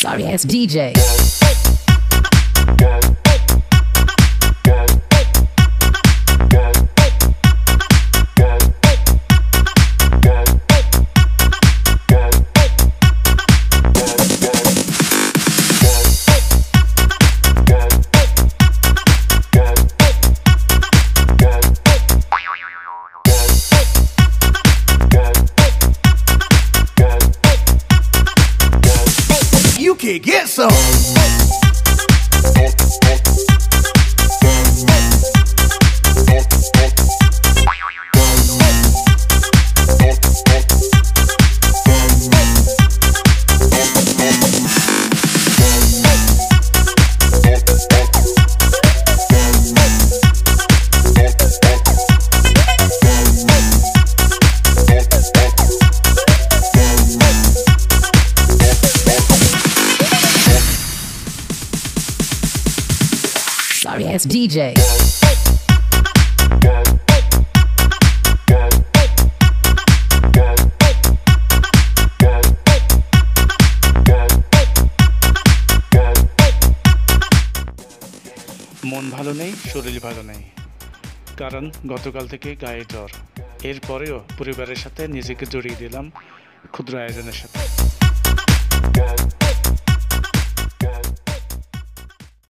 Sorry ass DJ. okay, get some. Sorry ass DJ. মন ভালো নেই শরীর ভালো নেই। কারণ গতকাল থেকে গায়ে জ্বর। এরপরেও পরিবারের সাথে নিজেকে জড়িয়ে দিলাম ক্ষুদ্র আয়োজনের সাথে।